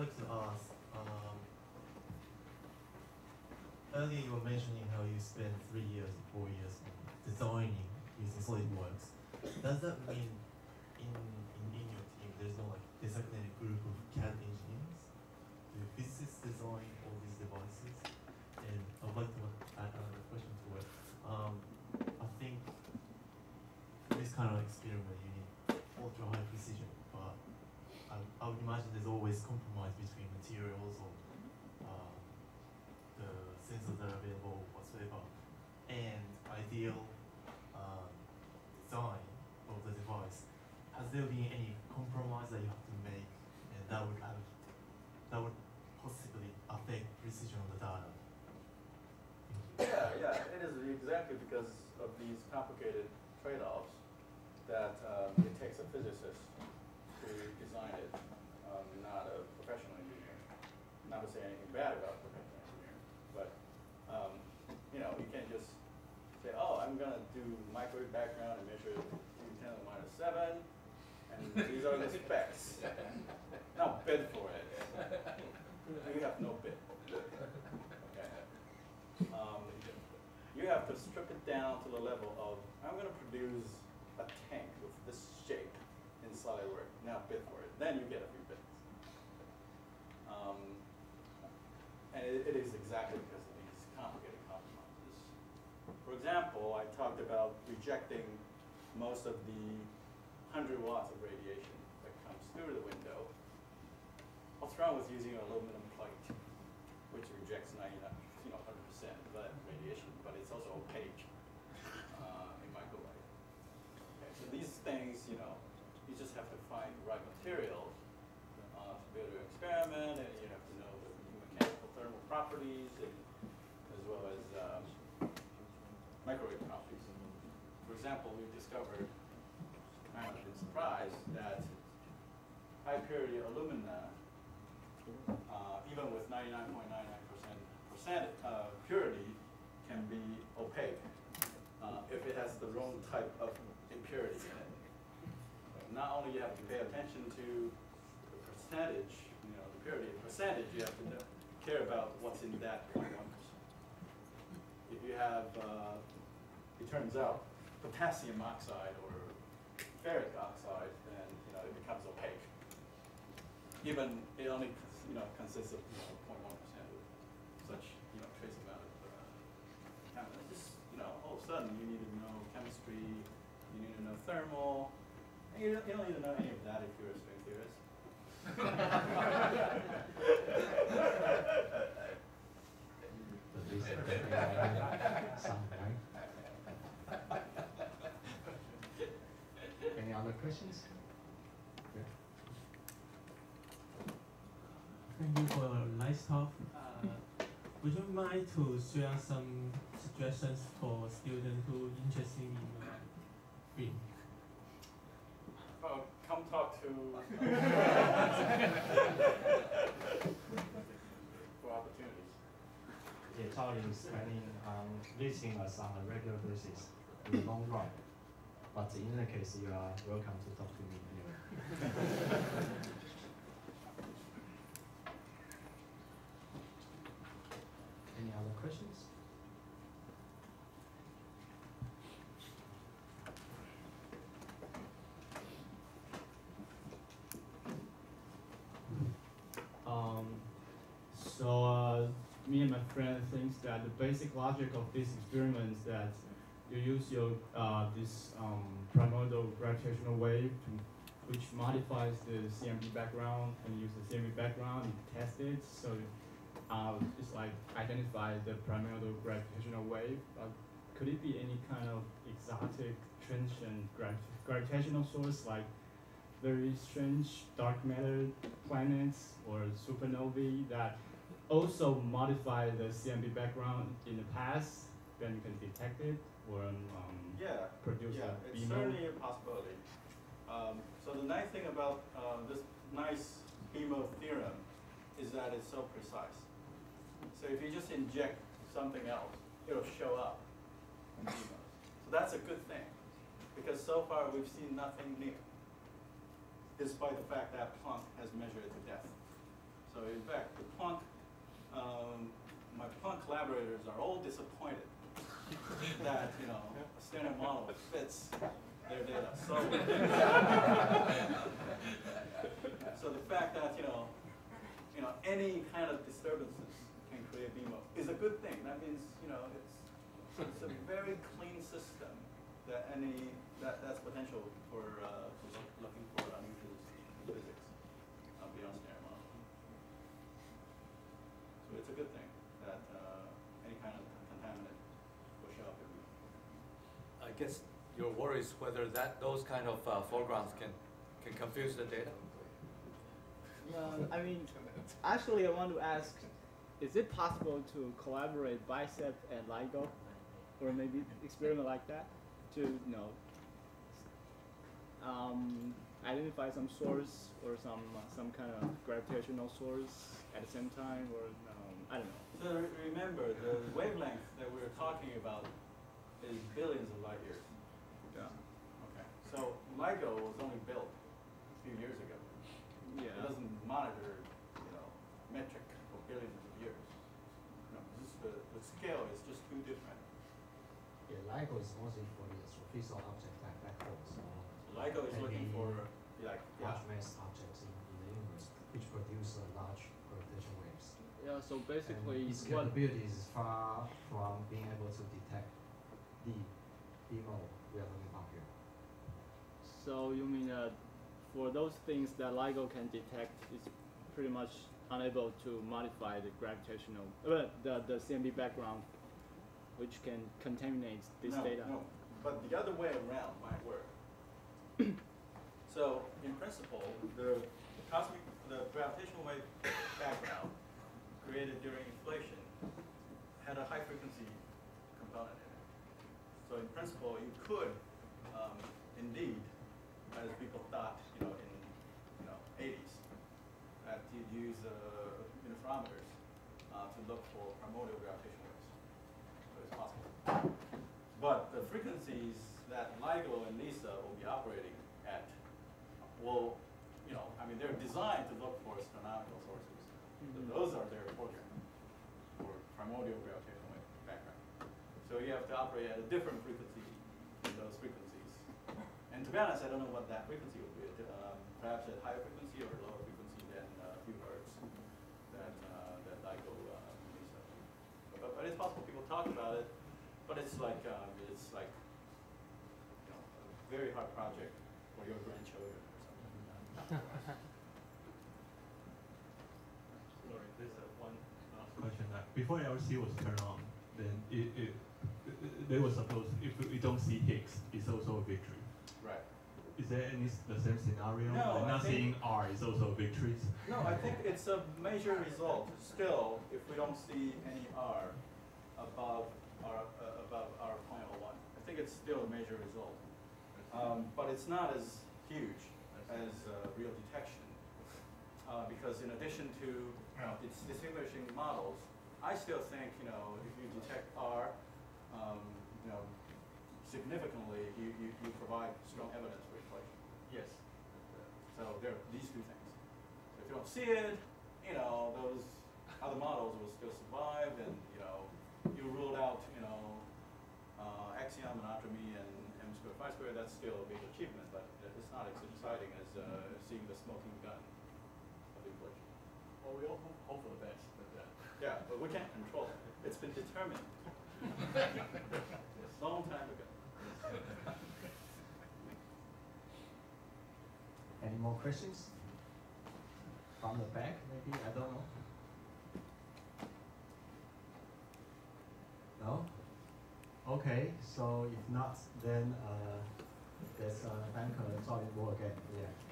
like to ask, um, earlier you were mentioning how you spent three years four years designing using SolidWorks. Does that mean in, in, in your team there's no like designated group of CAD engineers? Do physicists design all these devices? And I'd like to add another question to it. Um, I think for this kind of experiment you need ultra high precision, but I, Imagine there's always compromise between materials or uh, the sensors that are available whatsoever and ideal uh, design of the device. Has there been any compromise that you have to make and that would have that would possibly affect precision of the data? Yeah, yeah, it is exactly because of these complicated trade-offs that um, it takes a physicist to design it, um, not a professional engineer. Not to say anything bad about professional engineering, but um, you know, you can't just say, oh, I'm gonna do microwave background and measure 10 to the minus seven, and these are the specs. Now bid for it. You have no bid. Okay. Um, you have to strip it down to the level of, I'm gonna produce a tank with this shape in SolidWorks. Now bid for it. Then you get a few bids. Um, and it, it is exactly because of these complicated compromises. For example, I talked about rejecting most of the 100 watts of radiation that comes through the window. What's wrong with using an aluminum plate, which rejects 99, you know, 100% of that radiation, but it's also opaque uh, in microwave. Okay, so these things, you know, you just have to find the right materials uh, to be able to experiment, and you have to know the mechanical thermal properties, and as well as um, microwave properties. For example, we've discovered, I have been surprised, that high purity alumina, uh, even with 99.99% uh, purity, can be opaque uh, if it has the wrong type of impurity in it. Not only you have to pay attention to the percentage, you know, the purity percentage, you have to care about what's in that 0.1%. If you have, uh, it turns out, potassium oxide or ferric oxide, then you know it becomes opaque. Even it only you know consists of you know 0.1 of such you know trace amount of uh, you know all of a sudden you need to know chemistry, you need to know thermal. And you don't, you don't need to know any of that if you're a string theorist. At least something. Any other questions? Yeah. Thank you for a nice talk. Uh, would you mind to share some suggestions for students who interested in uh, film? Oh, come talk to. for opportunities. Yeah, Charlie is planning on visiting us on a regular basis in the long run. But in any case, you are welcome to talk to me anyway. Any other questions? Um, so uh, me and my friend thinks that the basic logic of this experiment is that you use your uh, this um, primordial gravitational wave to, which modifies the CMB background and use the CMB background and test it. So uh, it's like identify the primordial gravitational wave. Uh, could it be any kind of exotic transient gravi gravitational source like very strange dark matter planets or supernovae that also modify the CMB background in the past, then you can detect it or um, Yeah, produce yeah, it's BMO. certainly a possibility. Um, so the nice thing about uh, this nice BMO theorem is that it's so precise. So if you just inject something else, it'll show up in B-modes. So that's a good thing, because so far we've seen nothing new, despite the fact that Planck has measured it to death. So in fact, the Planck, um, my Planck collaborators are all disappointed that, you know, a standard model fits their data. So, so the fact that, you know, you know, any kind of disturbances can create B-mode is a good thing. That means, you know, it's, it's a very clean system that any, that, that's potential for, uh, for look- looking for unusual physics uh, beyond standard model. So it's a good thing that uh, any kind of contaminant will show up in I guess your worry is whether that, those kind of uh, foregrounds can, can confuse the data. Um, I mean, actually, I want to ask: Is it possible to collaborate BICEP and LIGO, or maybe experiment like that to you know um, identify some source or some uh, some kind of gravitational source at the same time, or um, I don't know. So remember, the wavelength that we were talking about is billions of light years. Yeah. Okay. So LIGO was only built a few years ago. Yeah. It doesn't monitor, you know, metric for billions of years. No, this, the, the scale is just too different. Yeah, LIGO is mostly for the superficial object like black holes or LIGO is looking for, like, yeah, large mass objects in, in the universe which produce uh, large gravitational waves. Yeah. So And basically, its what capabilities is far from being able to detect the B-mode we are looking for here. So you mean that for those things that LIGO can detect, it's pretty much unable to modify the gravitational, uh, the, the CMB background, which can contaminate this no, data? No, but the other way around might work. so, in principle, the cosmic, the gravitational wave background created during inflation had a high frequency component in it. So, in principle, you could, um, indeed, as people thought, you know, in you know 80s, that you'd use uh, interferometers uh, to look for primordial gravitational waves. So it's possible. But the frequencies that LIGO and LISA will be operating at will, you know, I mean, they're designed to look for astronomical sources. So Mhm. those are their program for primordial gravitational wave background. So you have to operate at a different frequency than those frequencies. And to be honest, I don't know what that frequency would be. Um, perhaps at higher frequency or lower frequency than uh, a few hertz that uh, that LIGO uh, But, but it's possible people talk about it, but it's like um, it's like you know a very hard project for your grandchildren or something. Sorry, there's one last question. Before LHC was turned on, then it, it- they were supposed, if we don't see Higgs, it's also a victory. Is there any the same scenario? No, Like not think- seeing R is also a victory. No, I think it's a major result. Still, if we don't see any R above our uh, above our point oh one, I think it's still a major result. Um, but it's not as huge as uh, real detection, uh, because in addition to its distinguishing models, I still think you know if you detect R, um, you know, significantly, you, you, you provide strong evidence. Yes. So there are these two things. If you don't see it, you know, those other models will still survive and, you know, you ruled out, you know, uh, axion, monodromy, and m squared, phi squared, that's still a big achievement, but it's not as exciting as uh, seeing the smoking gun of inflation. Well, we all hope, for the best, but, uh, Yeah, but we can't control it. It's been determined. Long time ago. Any more questions? From the back, maybe, I don't know. No? Okay, so if not, then, uh, let's, uh, thank, uh, Charlie again, yeah.